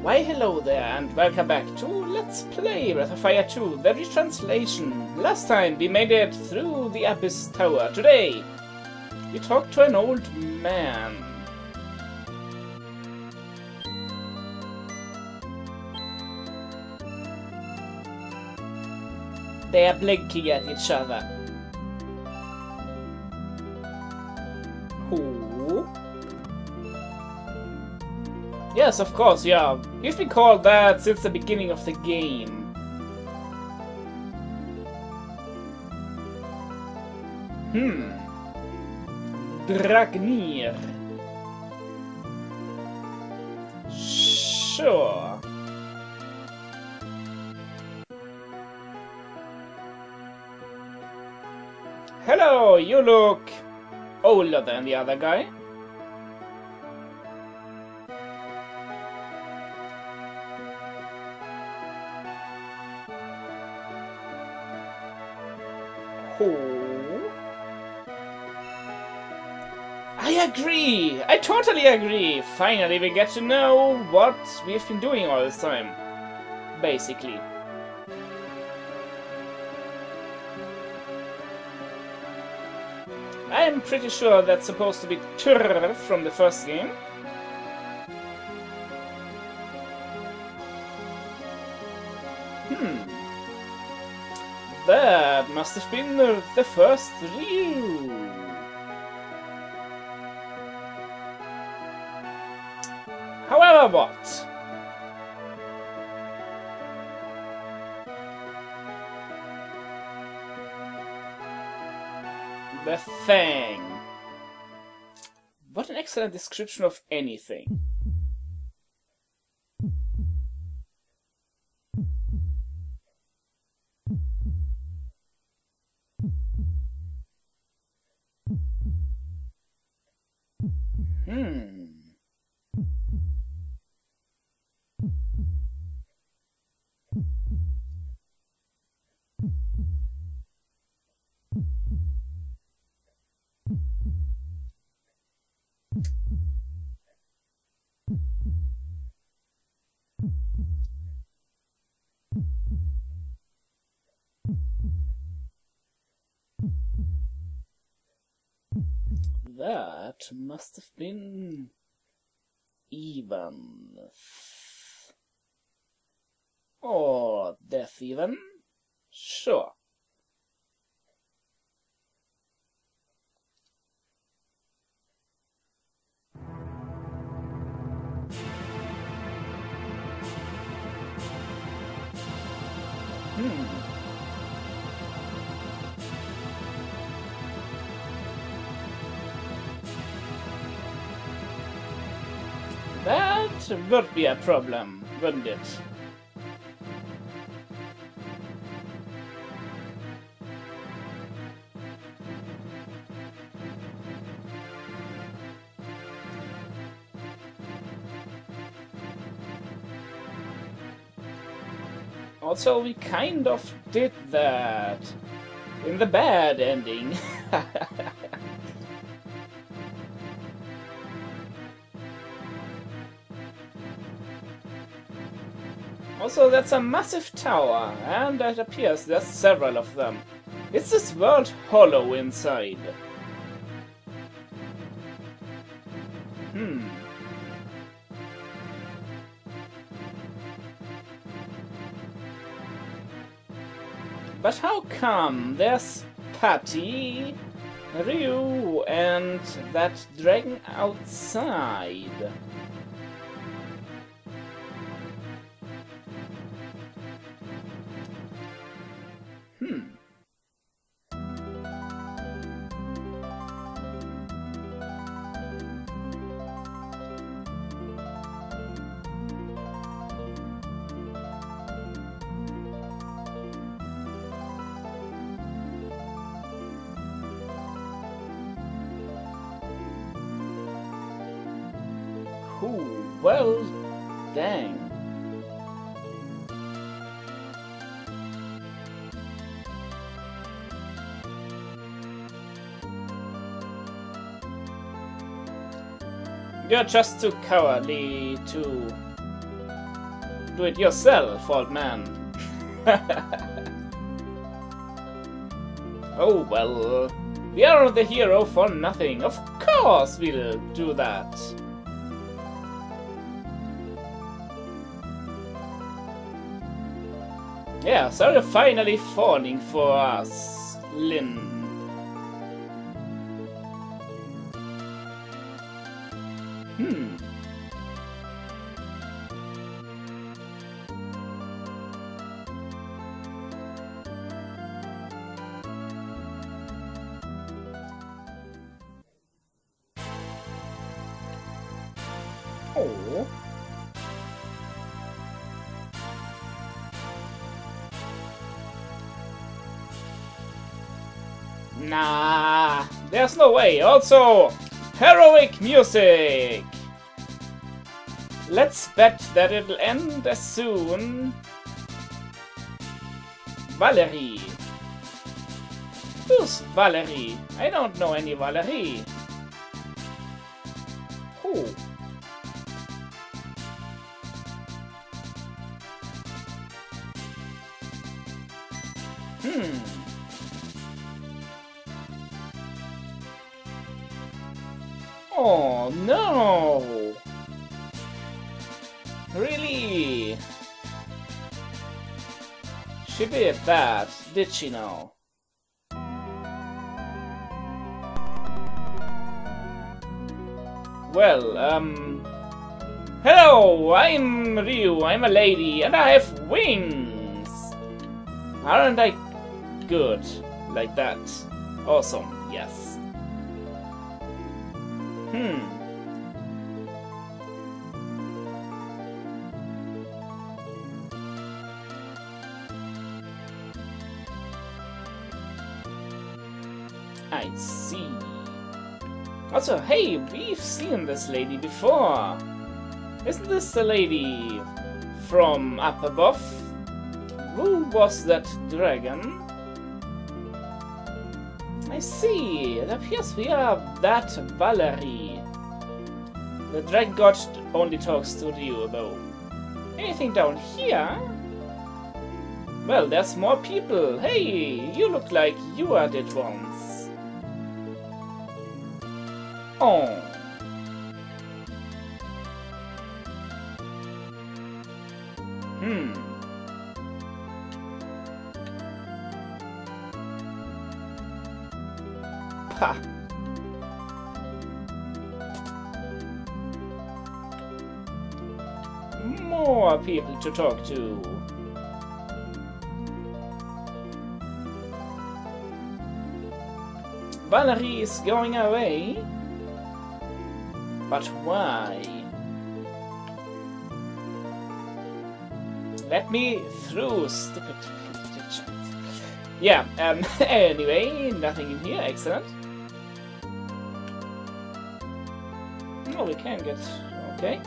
Why hello there and welcome back to Let's Play Breath of Fire 2, the retranslation. Last time we made it through the Abyss Tower. Today we talked to an old man. They are blinking at each other. Yes, of course, yeah. You've been called that since the beginning of the game. Hmm. Dragnir. Sure. Hello, you look older than the other guy. Agree! I totally agree! Finally we get to know what we've been doing all this time. Basically. I'm pretty sure that's supposed to be Tur from the first game. Hmm. That must have been the, the first Ryu. The Thing. What an excellent description of anything. That must have been even. Or death even? Sure. That would be a problem, wouldn't it? Also, we kind of did that in the bad ending. Also, that's a massive tower, and it appears there's several of them. Is this world hollow inside? Hmm. But how come there's Patty, Ryu, and that dragon outside? You're just too cowardly to Do it yourself, old man. oh well. We are the hero for nothing. Of course we'll do that. Yeah, so you're finally falling for us, Lynn. Nah, there's no way. Also, heroic music. Let's bet that it'll end as soon. Valerie. Who's Valerie? I don't know any Valerie. Who? Hmm. Oh no! Really? She did that, did she now? Well, um... Hello, I'm Ryu, I'm a lady, and I have wings! Aren't I good? Like that. Awesome, yes. Hmm. I see. Also, hey, we've seen this lady before. Isn't this the lady from up above? Who was that dragon? I see. It appears we are that Valerie. The dragon god only talks to you, though. Anything down here? Well, there's more people. Hey, you look like you are dead once. Oh. Hmm. More people to talk to. Valerie is going away. But why? Let me through, stupid. Yeah, um, anyway, nothing in here, excellent. Oh, we can get... okay.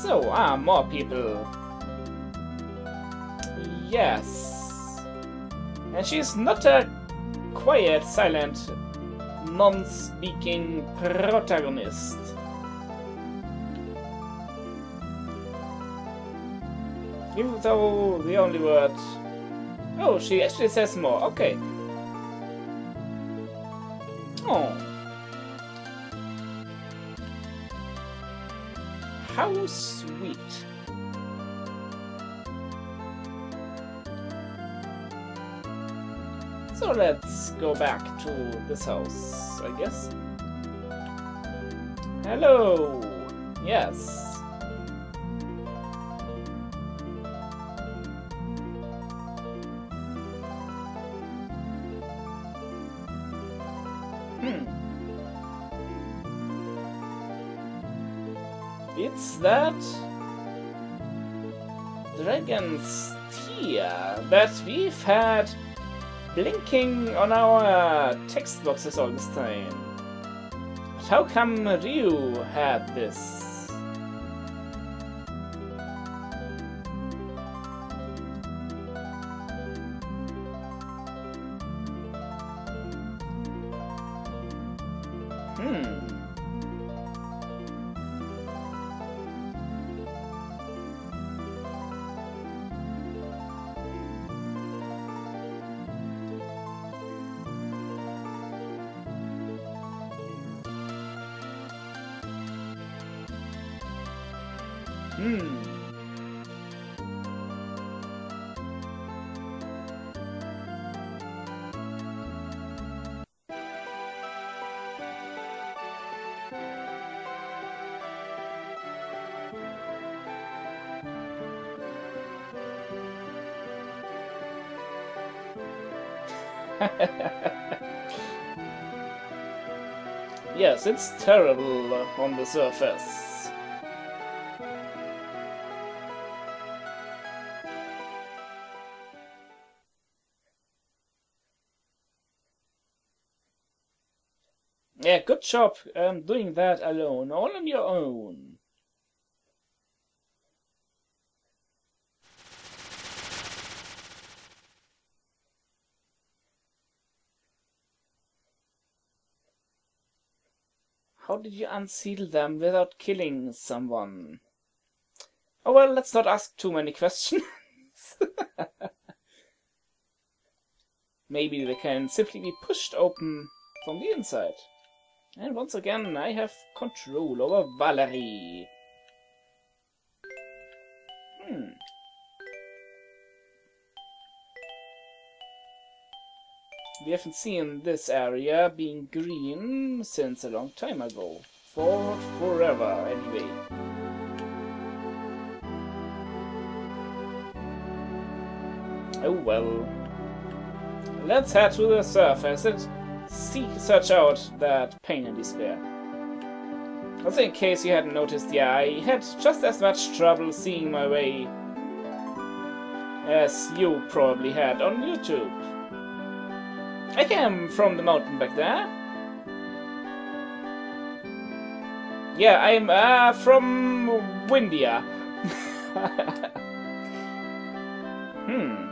So, ah, more people. Yes. And she's not a quiet, silent, non-speaking protagonist. Even though the only word... Oh, she actually says more. Okay. Oh. How sweet. So let's go back to this house, I guess. Hello! Yes. That dragon's tear that we've had blinking on our text boxes all this time. But how come Ryu had this? yes, it's terrible on the surface. Yeah, good job um, doing that alone, all on your own. How did you unseal them without killing someone? Oh well, let's not ask too many questions. Maybe they can simply be pushed open from the inside. And once again, I have control over Valerie. Hmm. We haven't seen this area being green since a long time ago. For forever, anyway. Oh well. Let's head to the surface and seek, search out that pain and despair. Also, in case you hadn't noticed, yeah, I had just as much trouble seeing my way as you probably had on YouTube. I came from the mountain back there. Yeah, I'm uh, from Windia. hmm.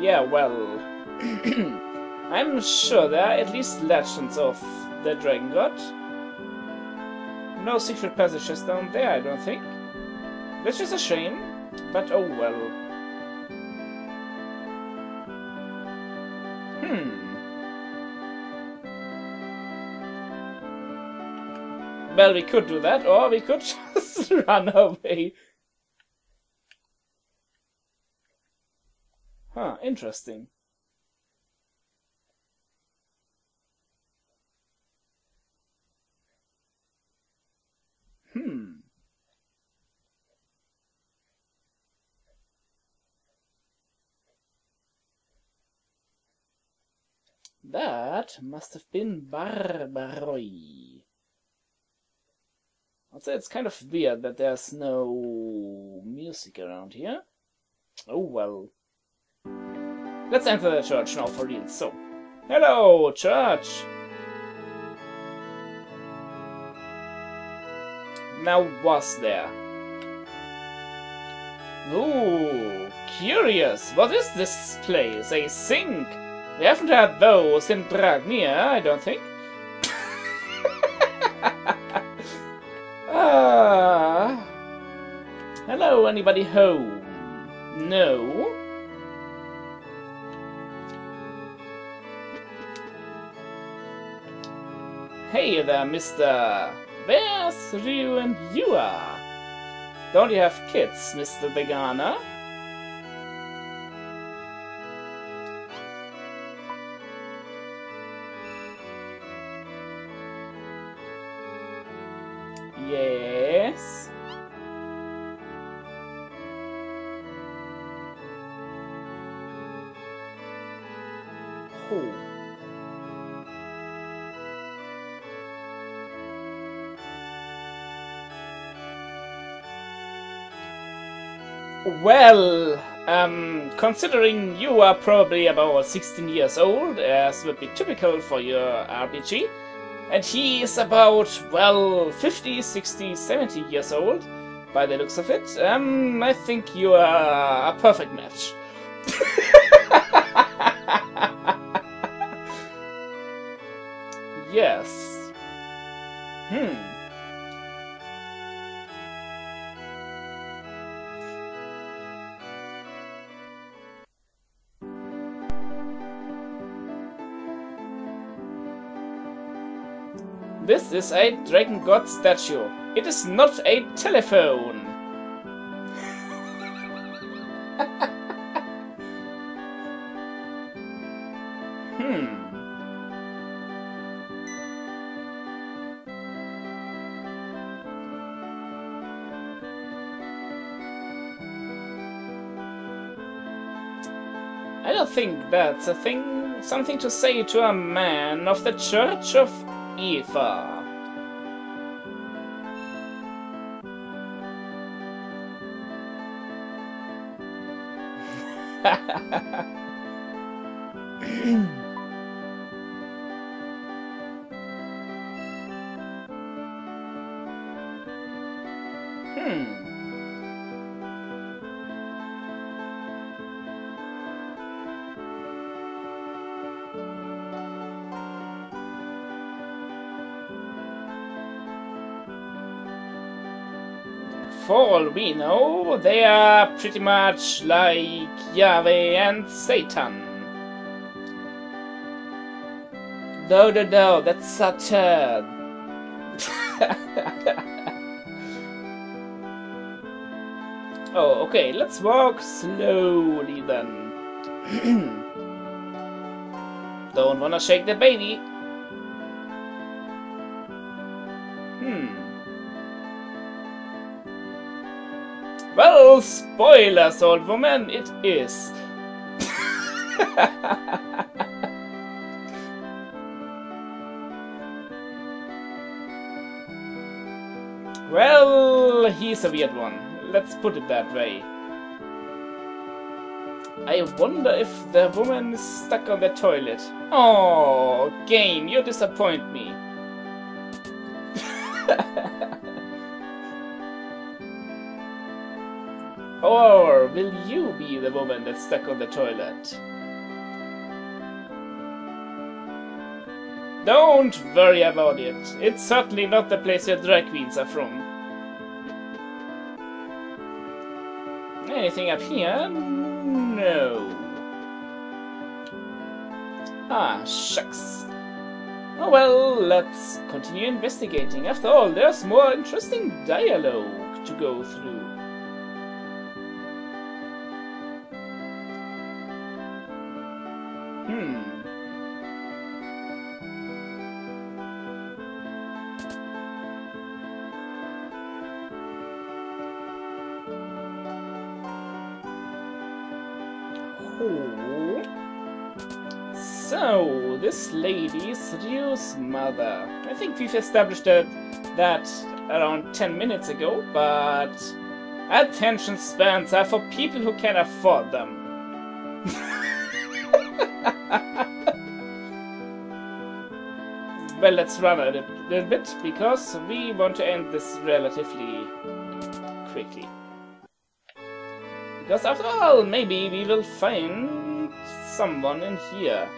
Yeah, well... I'm sure there are at least legends of the Dragon God. No secret passages down there, I don't think. Which is a shame, but oh well. Hmm. Well, we could do that, or we could just run away. Huh, interesting. Hmm. That must have been Barbaroi. I'd say it's kind of weird that there's no music around here. Oh well. Let's enter the church now for real. So, hello, church! Now, was there? Ooh, curious. What is this place? A sink? We haven't had those in Dragnia, I don't think. ah. Hello, anybody home? No? Hey there, mister. Where's Ryu and Yua? Don't you have kids, Mr. Vegana? Well, um, considering you are probably about 16 years old, as would be typical for your RPG, and he is about, well, 50, 60, 70 years old, by the looks of it, um, I think you are a perfect match. yes. Hmm. This is a dragon god statue. It is not a telephone. Think that's a thing, something to say to a man of the Church of Eva. all we know, they are pretty much like Yahweh and Satan. No, no, no, that's Satan. oh, okay, let's walk slowly then. Don't wanna shake the baby. Well, spoilers, old woman, it is. well, he's a weird one. Let's put it that way. I wonder if the woman is stuck on the toilet. Oh, game, you disappoint me. Or will you be the woman that's stuck on the toilet? Don't worry about it. It's certainly not the place your drag queens are from. Anything up here? No. Ah, shucks. Oh well, let's continue investigating. After all, there's more interesting dialogue to go through. Hmm. So, this lady is Ryu's mother. I think we've established that, that around 10 minutes ago, but attention spans are for people who can afford them. Well, let's run a little, bit, because we want to end this relatively quickly. Because after all, maybe we will find someone in here.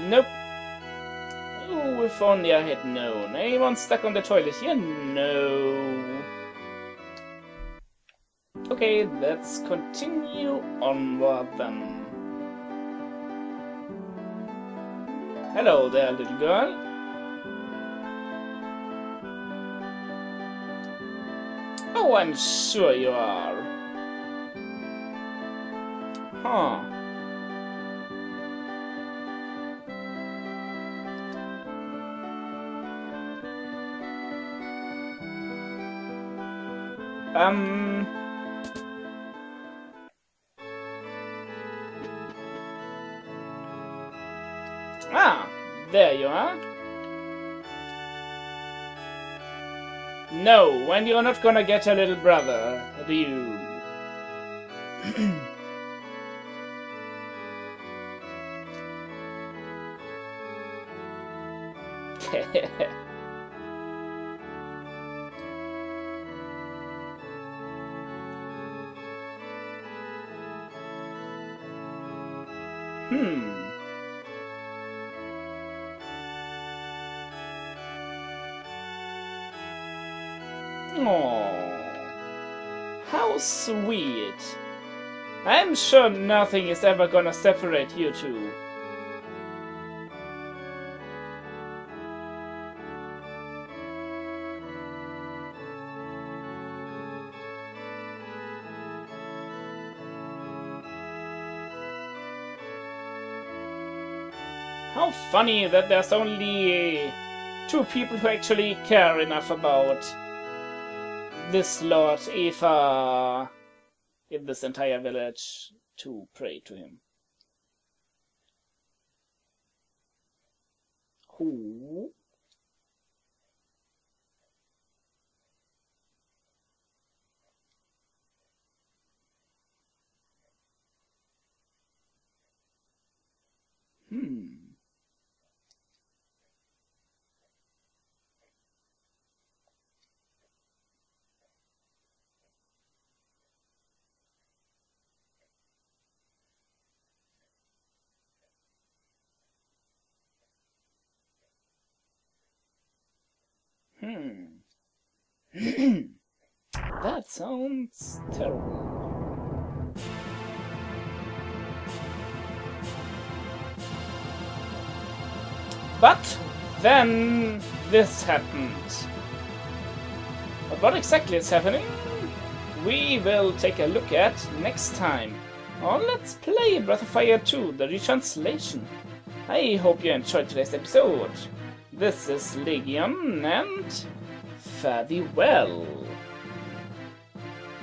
Nope. Oh, if only I had known. Anyone stuck on the toilet here? No. Okay, let's continue onward then. Hello there, little girl. Oh, I'm sure you are. Huh. Um... there you are. No, and you're not gonna get a little brother, do you? hmm. Oh, how sweet. I'm sure nothing is ever gonna separate you two. How funny that there's only two people who actually care enough about this Lord Eva in this entire village to pray to him. Who? Hmm. Hmm. that sounds terrible. But then this happened. But what exactly is happening? We will take a look at next time. On Let's Play Breath of Fire 2, the retranslation. I hope you enjoyed today's episode. This is Leghion and fare thee well.